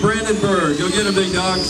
Brandon Bird. Go get him, big dog.